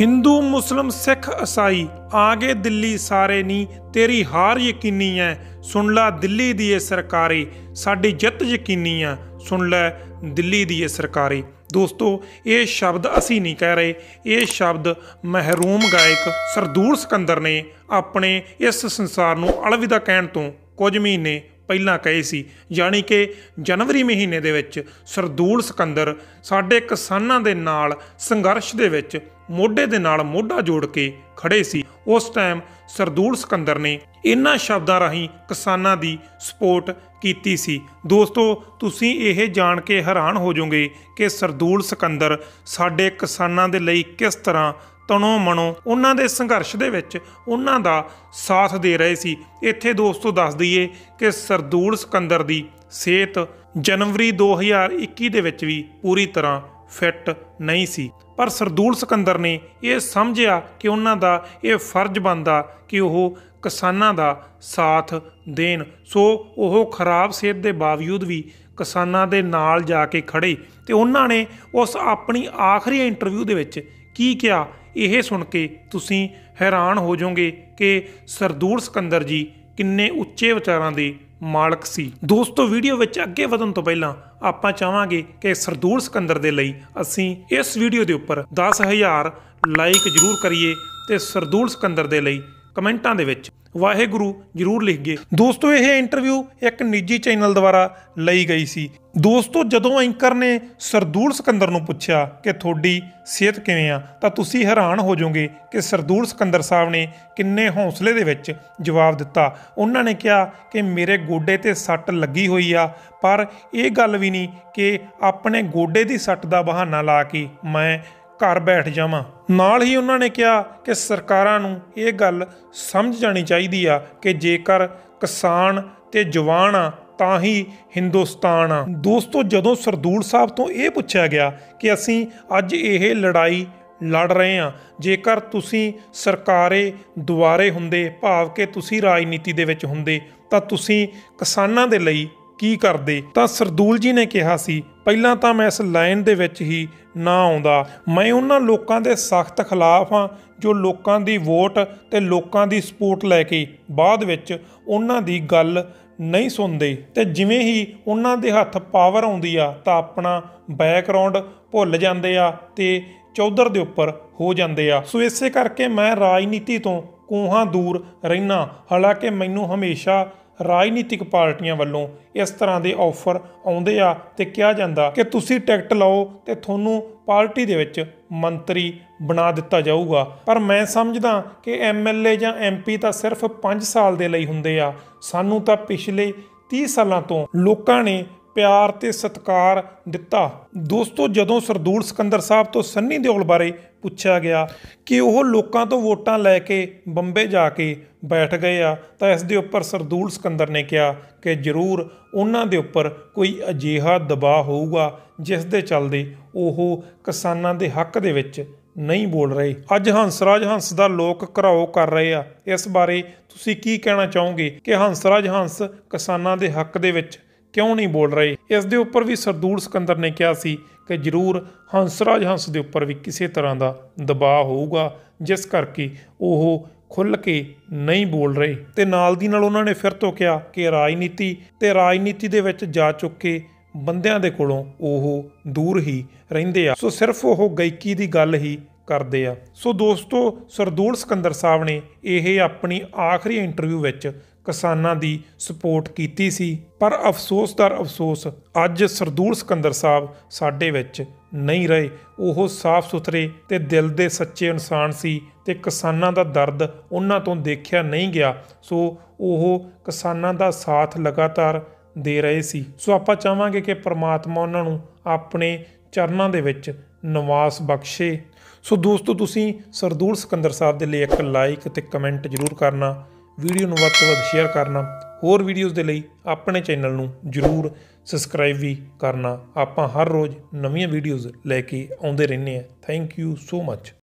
ਹਿੰਦੂ, ਮੁਸਲਮ, ਸਿੱਖ ਈਸਾਈ ਆਗੇ ਦਿੱਲੀ ਸਾਰੇ ਨਹੀਂ ਤੇਰੀ ਹਾਰ ਯਕੀਨੀ ਐ। ਸੁਣ ਲੈ ਦਿੱਲੀ ਦੀ ਇਹ ਸਰਕਾਰੀ, ਸਾਡੀ ਜਿੱਤ ਯਕੀਨੀ ਆ ਸੁਣ ਲੈ ਦਿੱਲੀ ਦੀ ਇਹ ਸਰਕਾਰੀ। ਦੋਸਤੋ, ਇਹ ਸ਼ਬਦ ਅਸੀਂ ਨਹੀਂ ਕਹਿ ਰਹੇ। ਇਹ ਸ਼ਬਦ ਮਹਿਰੂਮ ਗਾਇਕ ਸਰਦੂਲ ਸਿਕੰਦਰ ਨੇ ਆਪਣੇ ਇਸ ਸੰਸਾਰ ਨੂੰ ਅਲਵਿਦਾ ਕਹਿਣ ਤੋਂ ਕੁਝ ਮਹੀਨੇ ਪਹਿਲਾਂ ਕਹੇ ਸੀ। ਯਾਨੀ ਕਿ ਜਨਵਰੀ ਮਹੀਨੇ ਦੇ ਵਿੱਚ ਸਰਦੂਲ ਸਿਕੰਦਰ ਸਾਡੇ ਕਿਸਾਨਾਂ ਦੇ ਨਾਲ ਸੰਘਰਸ਼ ਦੇ ਵਿੱਚ ਮੋਢੇ ਦੇ ਨਾਲ ਮੋਢਾ ਜੋੜ ਕੇ ਖੜੇ ਸੀ। ਉਸ ਟਾਈਮ ਸਰਦੂਲ ਸਿਕੰਦਰ ਨੇ ਇਹਨਾਂ ਸ਼ਬਦਾਂ ਰਾਹੀਂ ਕਿਸਾਨਾਂ ਦੀ ਸਪੋਰਟ ਕੀਤੀ ਸੀ। ਦੋਸਤੋ, ਤੁਸੀਂ ਇਹ ਜਾਣ ਕੇ ਹੈਰਾਨ ਹੋ ਜਾਓਗੇ ਕਿ ਸਰਦੂਲ ਸਿਕੰਦਰ ਸਾਡੇ ਕਿਸਾਨਾਂ ਦੇ ਲਈ ਕਿਸ ਤਰ੍ਹਾਂ ਤਣੋ ਮਣੋ ਉਹਨਾਂ ਦੇ ਸੰਘਰਸ਼ ਦੇ ਵਿੱਚ ਉਹਨਾਂ ਦਾ ਸਾਥ ਦੇ ਰਹੇ ਸੀ। ਇੱਥੇ ਦੋਸਤੋ, ਦੱਸ ਦਈਏ ਕਿ ਸਰਦੂਲ ਸਿਕੰਦਰ ਦੀ ਸਿਹਤ ਜਨਵਰੀ 2021 ਦੇ ਵਿੱਚ ਵੀ ਪੂਰੀ ਤਰ੍ਹਾਂ ਫਿੱਟ ਨਹੀਂ ਸੀ। ਪਰ ਸਰਦੂਲ ਸਿਕੰਦਰ ਨੇ ਇਹ ਸਮਝਿਆ ਕਿ ਉਹਨਾਂ ਦਾ ਇਹ ਫਰਜ਼ ਬਣਦਾ ਕਿ ਉਹ ਕਿਸਾਨਾਂ ਦਾ ਸਾਥ ਦੇਣ। ਸੋ ਉਹ ਖਰਾਬ ਸਿਹਤ ਦੇ ਬਾਵਜੂਦ ਵੀ ਕਿਸਾਨਾਂ ਦੇ ਨਾਲ ਜਾ ਕੇ ਖੜੇ ਤੇ ਉਹਨਾਂ ਨੇ ਉਸ ਆਪਣੀ ਆਖਰੀ ਇੰਟਰਵਿਊ ਦੇ ਵਿੱਚ ਕੀ ਕਿਹਾ, ਇਹ ਸੁਣ ਕੇ ਤੁਸੀਂ ਹੈਰਾਨ ਹੋ ਜਾਓਗੇ ਕਿ ਸਰਦੂਲ ਸਿਕੰਦਰ ਜੀ ਕਿੰਨੇ ਉੱਚੇ ਵਿਚਾਰਾਂ ਦੇ ਮਾਲਕ ਸੀ। ਦੋਸਤੋ ਵੀਡੀਓ ਵਿੱਚ ਅੱਗੇ ਵਧਣ ਤੋਂ ਪਹਿਲਾਂ ਆਪਾਂ ਚਾਹਾਂਗੇ ਕਿ ਸਰਦੂਲ ਸਿਕੰਦਰ ਦੇ ਲਈ ਅਸੀਂ ਇਸ ਵੀਡੀਓ ਦੇ ਉੱਪਰ 10000 ਲਾਈਕ ਜ਼ਰੂਰ ਕਰੀਏ ਤੇ ਸਰਦੂਲ ਸਿਕੰਦਰ ਦੇ ਲਈ ਕਮੈਂਟਾਂ ਦੇ ਵਿੱਚ ਵਾਹਿਗੁਰੂ ਜ਼ਰੂਰ ਲਿਖ ਗਏ ਦੋਸਤੋ, ਇਹ ਇੰਟਰਵਿਊ ਇੱਕ ਨਿੱਜੀ ਚੈਨਲ ਦੁਆਰਾ ਲਈ ਗਈ ਸੀ। ਦੋਸਤੋ, ਜਦੋਂ ਐਂਕਰ ਨੇ ਸਰਦੂਲ ਸਿਕੰਦਰ ਨੂੰ ਪੁੱਛਿਆ ਕਿ ਤੁਹਾਡੀ ਸਿਹਤ ਕਿਵੇਂ ਆ, ਤਾਂ ਤੁਸੀਂ ਹੈਰਾਨ ਹੋ ਜਾਓਗੇ ਕਿ ਸਰਦੂਲ ਸਿਕੰਦਰ ਸਾਹਿਬ ਨੇ ਕਿੰਨੇ ਹੌਸਲੇ ਦੇ ਵਿੱਚ ਜਵਾਬ ਦਿੱਤਾ। ਉਹਨਾਂ ਨੇ ਕਿਹਾ ਕਿ ਮੇਰੇ ਗੋਡੇ ਤੇ ਸੱਟ ਲੱਗੀ ਹੋਈ ਆ, ਪਰ ਇਹ ਗੱਲ ਵੀ ਨਹੀਂ ਕਿ ਆਪਣੇ ਗੋਡੇ ਦੀ ਸੱਟ ਦਾ ਬਹਾਨਾ ਲਾ ਕੇ ਮੈਂ ਘਰ ਬੈਠ ਜਾਵਾਂ। ਨਾਲ ਹੀ ਉਹਨਾਂ ਨੇ ਕਿਹਾ ਕਿ ਸਰਕਾਰਾਂ ਨੂੰ ਇਹ ਗੱਲ ਸਮਝ ਜਾਣੀ ਚਾਹੀਦੀ ਆ ਕਿ ਜੇਕਰ ਕਿਸਾਨ ਤੇ ਜਵਾਨ ਆ, ਤਾਂ ਹੀ ਹਿੰਦੁਸਤਾਨ ਆ। ਦੋਸਤੋ, ਜਦੋਂ ਸਰਦੂਲ ਸਾਹਿਬ ਤੋਂ ਇਹ ਪੁੱਛਿਆ ਗਿਆ ਕਿ ਅਸੀਂ ਅੱਜ ਇਹ ਲੜਾਈ ਲੜ ਰਹੇ ਆ, ਜੇਕਰ ਤੁਸੀਂ ਸਰਕਾਰੇ ਦੁਆਰੇ ਹੁੰਦੇ, ਭਾਵ ਕਿ ਤੁਸੀਂ ਰਾਜਨੀਤੀ ਦੇ ਵਿੱਚ ਹੁੰਦੇ, ਤਾਂ ਤੁਸੀਂ ਕਿਸਾਨਾਂ ਦੇ ਲਈ ਕੀ ਕਰਦੇ? ਤਾਂ ਸਰਦੂਲ ਜੀ ਨੇ ਕਿਹਾ ਸੀ ਪਹਿਲਾਂ ਤਾਂ ਮੈਂ ਇਸ ਲਾਈਨ ਦੇ ਵਿੱਚ ਹੀ ਨਾ ਆਉਂਦਾ। ਮੈਂ ਉਹਨਾਂ ਲੋਕਾਂ ਦੇ ਸਖਤ ਖਿਲਾਫ ਹਾਂ ਜੋ ਲੋਕਾਂ ਦੀ ਵੋਟ ਤੇ ਲੋਕਾਂ ਦੀ ਸਪੋਰਟ ਲੈ ਕੇ ਬਾਅਦ ਵਿੱਚ ਉਹਨਾਂ ਦੀ ਗੱਲ ਨਹੀਂ ਸੁਣਦੇ ਤੇ ਜਿਵੇਂ ਹੀ ਉਹਨਾਂ ਦੇ ਹੱਥ ਪਾਵਰ ਆਉਂਦੀ ਆ ਤਾਂ ਆਪਣਾ ਬੈਕਗ੍ਰਾਉਂਡ ਭੁੱਲ ਜਾਂਦੇ ਆ ਤੇ ਚੌਧਰ ਦੇ ਉੱਪਰ ਹੋ ਜਾਂਦੇ ਆ। ਸੋ ਇਸੇ ਕਰਕੇ ਮੈਂ ਰਾਜਨੀਤੀ ਤੋਂ ਕੋਹਾਂ ਦੂਰ ਰਹਿਣਾ ਹਾਲਾਂਕਿ ਮੈਨੂੰ ਹਮੇਸ਼ਾ ਰਾਜਨੀਤਿਕ ਪਾਰਟੀਆਂ ਵੱਲੋਂ ਇਸ ਤਰ੍ਹਾਂ ਦੇ ਆਫਰ ਆਉਂਦੇ ਆ ਤੇ ਕਿਹਾ ਜਾਂਦਾ ਕਿ ਤੁਸੀਂ ਟਿਕਟ ਲਓ ਤੇ ਤੁਹਾਨੂੰ ਪਾਰਟੀ ਦੇ ਵਿੱਚ ਮੰਤਰੀ ਬਣਾ ਦਿੱਤਾ ਜਾਊਗਾ। ਪਰ ਮੈਂ ਸਮਝਦਾ ਕਿ ਐਮਐਲਏ ਜਾਂ ਐਮਪੀ ਤਾਂ ਸਿਰਫ 5 ਸਾਲ ਦੇ ਲਈ ਹੁੰਦੇ ਆ। ਸਾਨੂੰ ਤਾਂ ਪਿਛਲੇ 30 ਸਾਲਾਂ ਤੋਂ ਲੋਕਾਂ ਨੇ ਪਿਆਰ ਤੇ ਸਤਿਕਾਰ ਦਿੱਤਾ। ਦੋਸਤੋ, ਜਦੋਂ ਸਰਦੂਲ ਸਿਕੰਦਰ ਸਾਹਿਬ ਤੋਂ ਸੰਨੀ ਦਿਓਲ ਬਾਰੇ ਪੁੱਛਿਆ ਗਿਆ ਕਿ ਉਹ ਲੋਕਾਂ ਤੋਂ ਵੋਟਾਂ ਲੈ ਕੇ ਬੰਬੇ ਜਾ ਕੇ ਬੈਠ ਗਏ ਆ, ਤਾਂ ਇਸ ਦੇ ਉੱਪਰ ਸਰਦੂਲ ਸਿਕੰਦਰ ਨੇ ਕਿਹਾ ਕਿ ਜ਼ਰੂਰ ਉਹਨਾਂ ਦੇ ਉੱਪਰ ਕੋਈ ਅਜੀਹਾ ਦਬਾਅ ਹੋਊਗਾ ਜਿਸ ਦੇ ਚੱਲਦੇ ਉਹ ਕਿਸਾਨਾਂ ਦੇ ਹੱਕ ਦੇ ਵਿੱਚ ਨਹੀਂ ਬੋਲ ਰਹੇ। ਅੱਜ ਹੰਸਰਾਜ ਹੰਸ ਦਾ ਲੋਕ ਘਰਾਓ ਕਰ ਰਹੇ ਆ। ਇਸ ਬਾਰੇ ਤੁਸੀਂ ਕੀ ਕਹਿਣਾ ਚਾਹੋਗੇ ਕਿ ਹੰਸਰਾਜ ਹੰਸ ਕਿਸਾਨਾਂ ਦੇ ਹੱਕ ਦੇ ਵਿੱਚ ਕਿਉਂ ਨਹੀਂ ਬੋਲ ਰਹੇ? ਇਸ ਦੇ ਉੱਪਰ ਵੀ ਸਰਦੂਲ ਸਿਕੰਦਰ ਨੇ ਕਿਹਾ ਸੀ ਕਿ ਜ਼ਰੂਰ ਹੰਸਰਾਜ ਹੰਸ ਦੇ ਉੱਪਰ ਵੀ ਕਿਸੇ ਤਰ੍ਹਾਂ ਦਾ ਦਬਾਅ ਹੋਊਗਾ, ਜਿਸ ਕਰਕੇ ਉਹ ਖੁੱਲ ਕੇ ਨਹੀਂ ਬੋਲ ਰਹੇ। ਤੇ ਨਾਲ ਦੀ ਨਾਲ ਉਹਨਾਂ ਨੇ ਫਿਰ ਤੋਂ ਕਿਹਾ ਕਿ ਰਾਜਨੀਤੀ ਤੇ ਰਾਜਨੀਤੀ ਦੇ ਵਿੱਚ ਜਾ ਚੁੱਕੇ ਬੰਦਿਆਂ ਦੇ ਕੋਲੋਂ ਉਹ ਦੂਰ ਹੀ ਰਹਿੰਦੇ ਆ। ਸੋ ਸਿਰਫ ਉਹ ਗਾਇਕੀ ਦੀ ਗੱਲ ਹੀ ਕਰਦੇ ਆ। ਸੋ ਦੋਸਤੋ, ਸਰਦੂਲ ਸਿਕੰਦਰ ਸਾਹਿਬ ਨੇ ਇਹ ਆਪਣੀ ਆਖਰੀ ਇੰਟਰਵਿਊ ਵਿੱਚ ਕਿਸਾਨਾਂ ਦੀ ਸਪੋਰਟ ਕੀਤੀ ਸੀ। ਪਰ ਅਫਸੋਸ ਦਰ ਅਫਸੋਸ, ਅੱਜ ਸਰਦੂਲ ਸਿਕੰਦਰ ਸਾਹਿਬ ਸਾਡੇ ਵਿੱਚ ਨਹੀਂ ਰਹੇ। ਉਹ ਸਾਫ਼ ਸੁਥਰੇ ਤੇ ਦਿਲ ਦੇ ਸੱਚੇ ਇਨਸਾਨ ਸੀ ਤੇ ਕਿਸਾਨਾਂ ਦਾ ਦਰਦ ਉਹਨਾਂ ਤੋਂ ਦੇਖਿਆ ਨਹੀਂ ਗਿਆ। ਸੋ ਉਹ ਕਿਸਾਨਾਂ ਦਾ ਸਾਥ ਲਗਾਤਾਰ ਦੇ ਰਹੇ ਸੀ। ਸੋ ਆਪਾਂ ਚਾਹਾਂਗੇ ਕਿ ਪ੍ਰਮਾਤਮਾ ਉਹਨਾਂ ਨੂੰ ਆਪਣੇ ਚਰਨਾਂ ਦੇ ਵਿੱਚ ਨਿਵਾਸ ਬਖਸ਼ੇ। ਸੋ ਦੋਸਤੋ, ਤੁਸੀਂ ਸਰਦੂਲ ਸਿਕੰਦਰ ਸਾਹਿਬ ਦੇ ਲਈ ਇੱਕ ਲਾਈਕ ਤੇ ਕਮੈਂਟ ਜ਼ਰੂਰ ਕਰਨਾ। ਵੀਡੀਓ ਨੂੰ ਵੱਧ ਤੋਂ ਵੱਧ ਸ਼ੇਅਰ ਕਰਨਾ, ਹੋਰ ਵੀਡੀਓਜ਼ ਦੇ ਲਈ ਆਪਣੇ ਚੈਨਲ ਨੂੰ ਜਰੂਰ ਸਬਸਕ੍ਰਾਈਬ ਵੀ ਕਰਨਾ। ਆਪਾਂ ਹਰ ਰੋਜ਼ ਨਵੀਆਂ ਵੀਡੀਓਜ਼ ਲੈ ਕੇ ਆਉਂਦੇ ਰਹਿੰਦੇ ਹਾਂ। Thank you so much